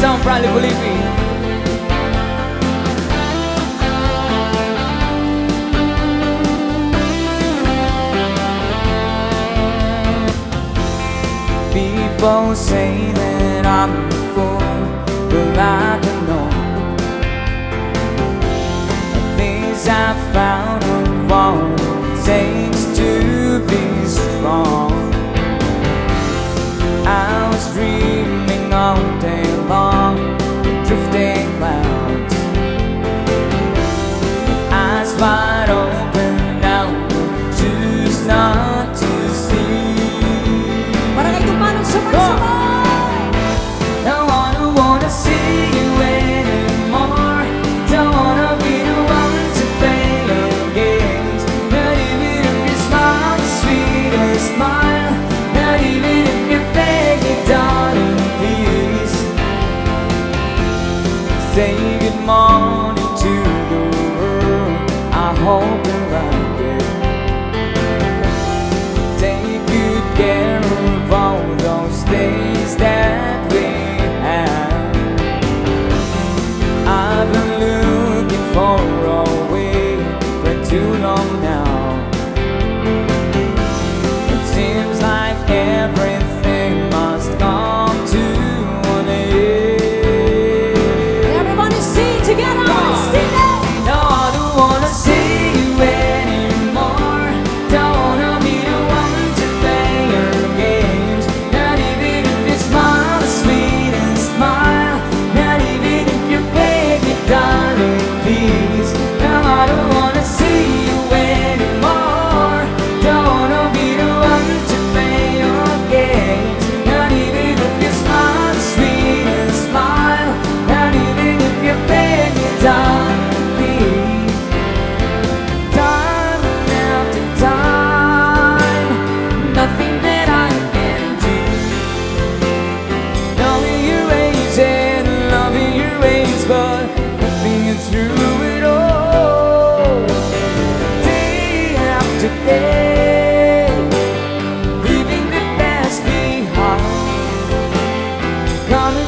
Song probably believe me. People say that I'm a fool, but I say good morning to the world. I hope you're right. today Leaving the past behind Coming